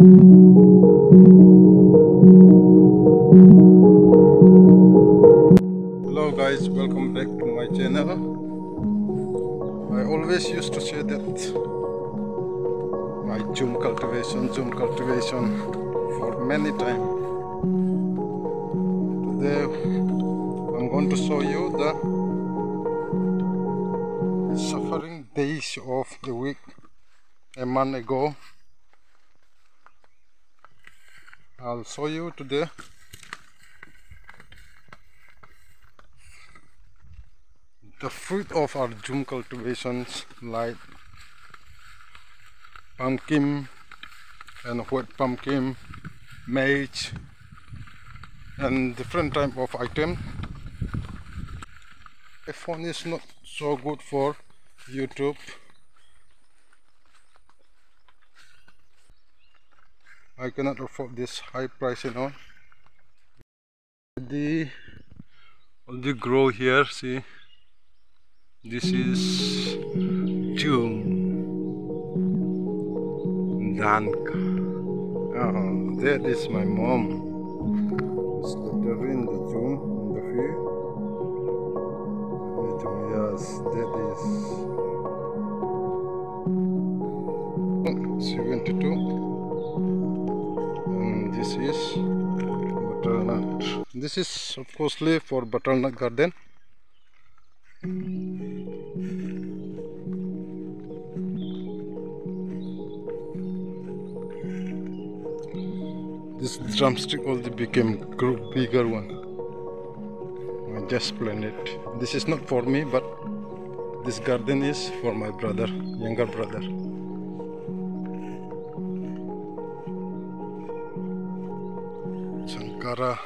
Hello guys, welcome back to my channel. I always used to say that my Jhum cultivation, Jhum cultivation for many time. Today I'm going to show you the suffering days of the week a month ago. I'll show you today the fruit of our Jhum cultivations like pumpkin and white pumpkin, maize and different type of item. The phone is not so good for YouTube. I cannot afford this high price you know. The the grow here see this is June Danka. Oh, that is my mom. It's the June in the field. Yes, that is 72. This is uh, butternut. This is of course leaf for butternut garden. This drumstick only became bigger one. I just planted it. This is not for me, but this garden is for my brother, younger brother. Sankara.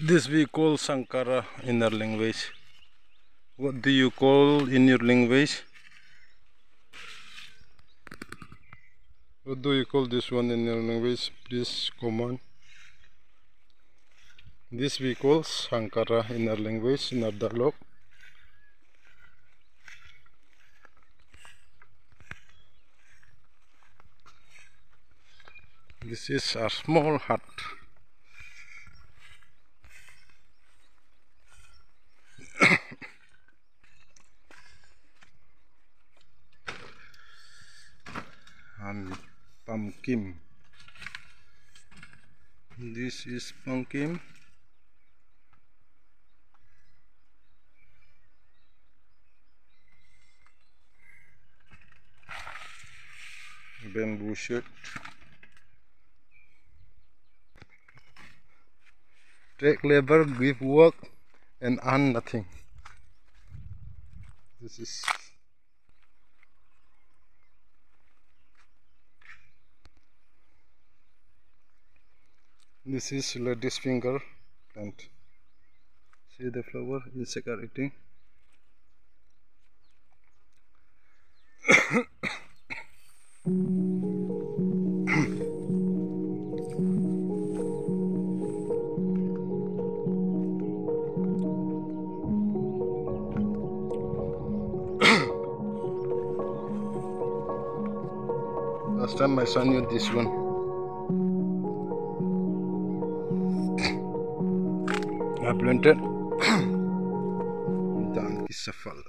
This we call Sankara in our language. What do you call in your language? What do you call this one in your language? Please comment. This we call Sankara in our language, in our dialogue. This is a small hut. and pumpkin. This is pumpkin. Bamboo shoot take labor give work and earn nothing. This is this is lady's finger plant. See the flower insect are eating last time my son used this one I planted दान की सफल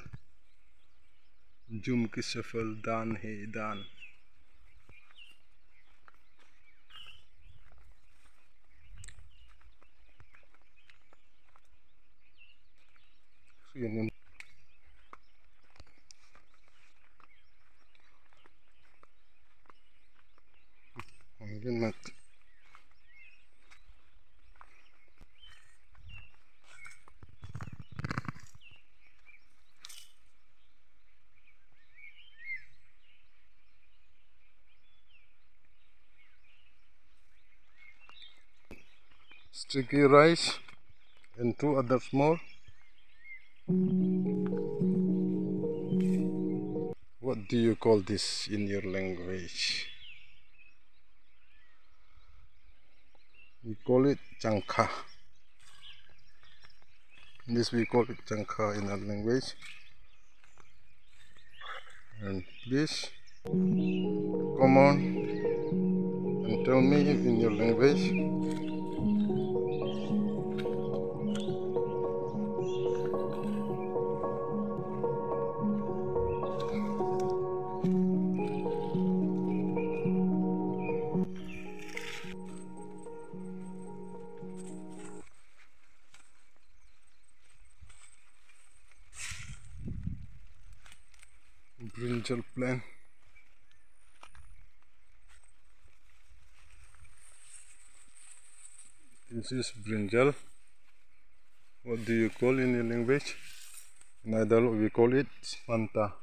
जुम की सफल दान है दान Yun yun sticky rice and two others more what do you call this in your language? We call it changka this we call it changka in our language. And this Come on and tell me in your language. Plant this is brinjal. What do you call in your language? In Idal we call it manta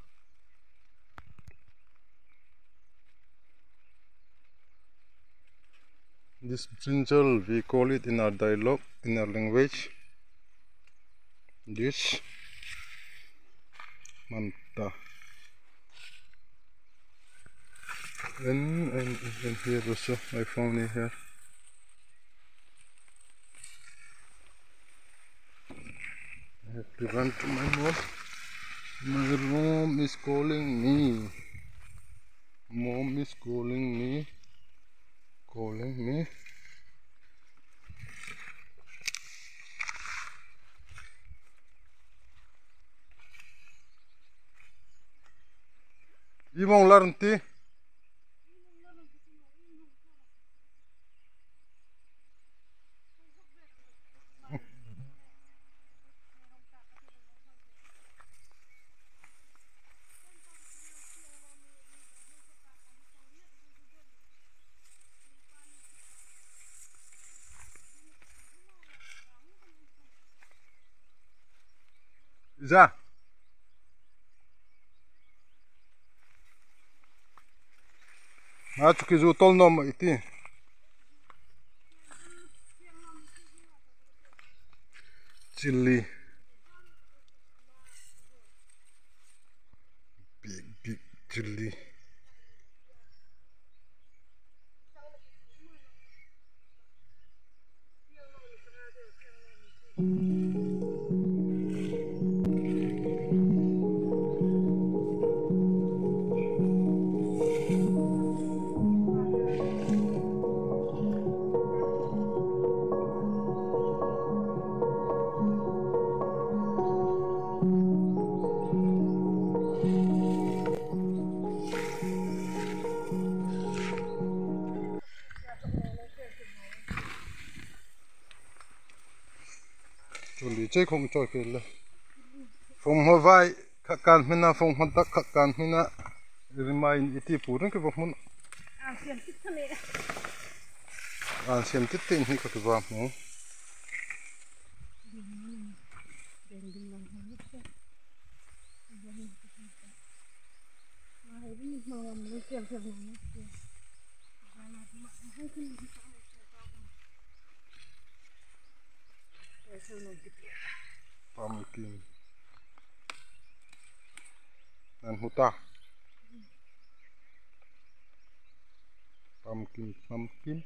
this brinjal we call it in our dialogue in our language. This manta and, and, and here also my found it here I have to run to my mom my mom is calling me. Mom is calling me. Calling me. Imong laranti Isa Acho que o tol nom iti chili big big chili chế không cho kì lệ phong hoa vai khắc can mình na phong hoa tắc khắc can mình na remind iti purin cái vòng mình an xem tít tin hi cái vòng mu Hãy subscribe cho kênh Ghiền Mì Gõ Để không bỏ lỡ những video hấp dẫn pumpkin dan hutah pumpkin pumpkin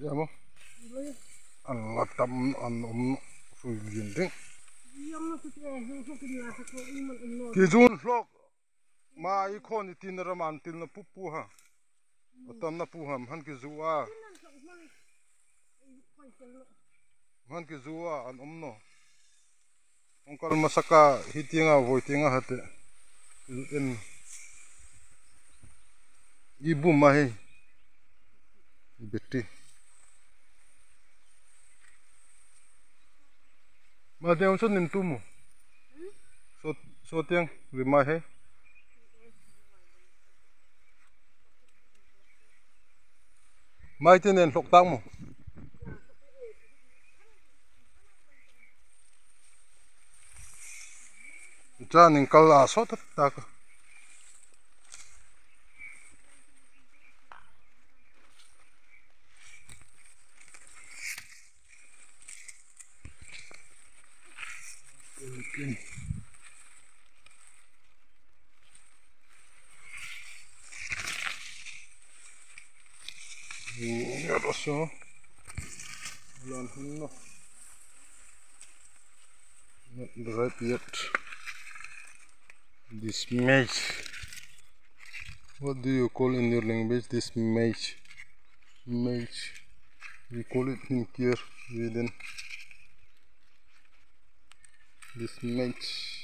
Ya, mau. Ya. งูไปดึงไปดึงไปดึงไปเด็กลูกมันมา ya mo เลย an latam an om fu yin ding ยมสุดเอ๋ยสุดที่น่าสักคนมันอุ่นนอน ki jun hlok ma i khon ni tin raman til na pu pu ha otam na pu ham han ki zuwa นั่นสองมันไปเจอ han ki zuwa an om no ongkal masaka mà tiếng sốt nín tu mu, số số tiếng rồi mai hết. Mai trên nên sốt tăng mu, cha nín câu là sốt tất ta Good. Ingat rasa Bulan hendah Not ripe yet This match. What do you call in your language this match? Match. We call it in here Sweden this maize.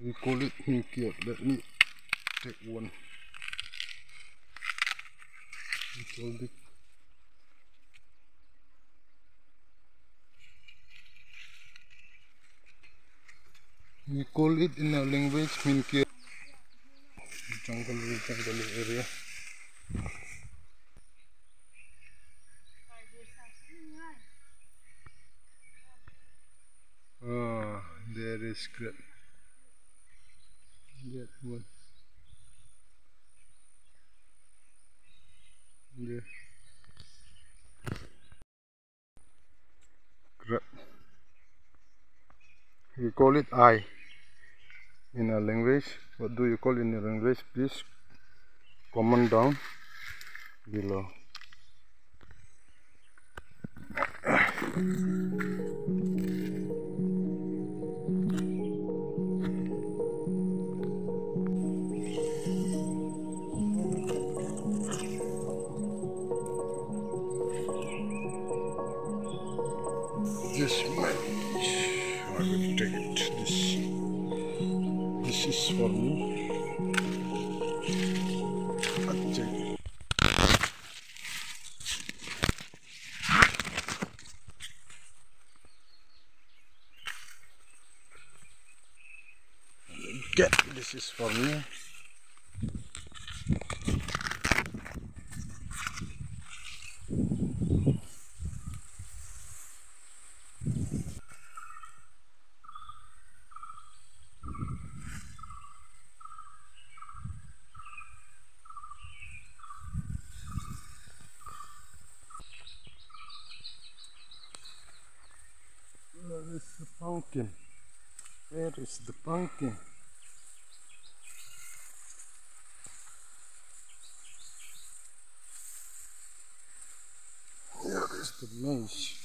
We call it here. Let me take one. It's all big. We call it in our language Minkir. Jungle, jungle area. Ah, there is crab. That one. There. Crab. We call it eye in our language. What do you call in your language? Please comment down below. Is for me. Where is the pumpkin? Where is the pumpkin? Where is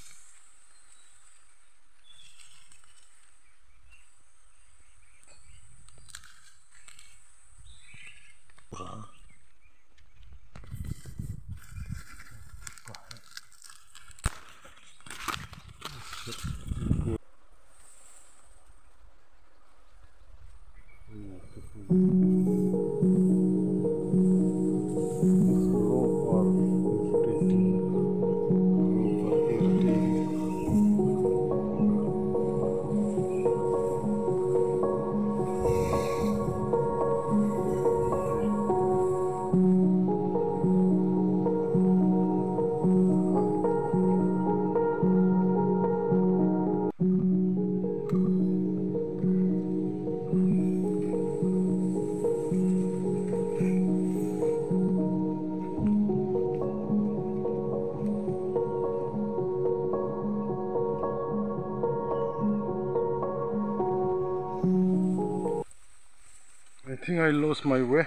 lost my way.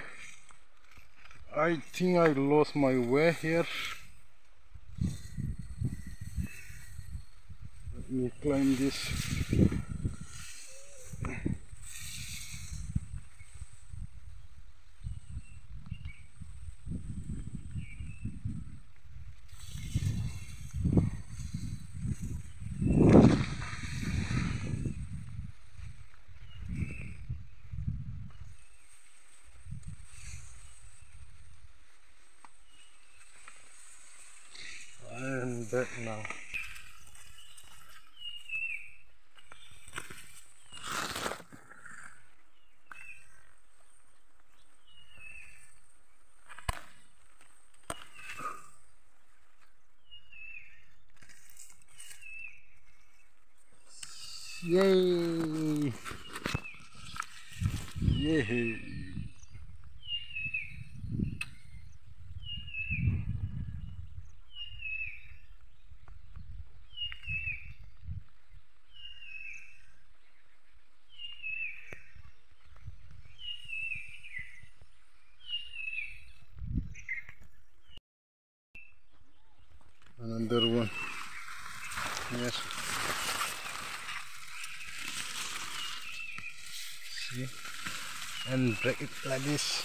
I think I lost my way here. Let me climb this. I'm back now. Yay! Yay! another one here see break it like this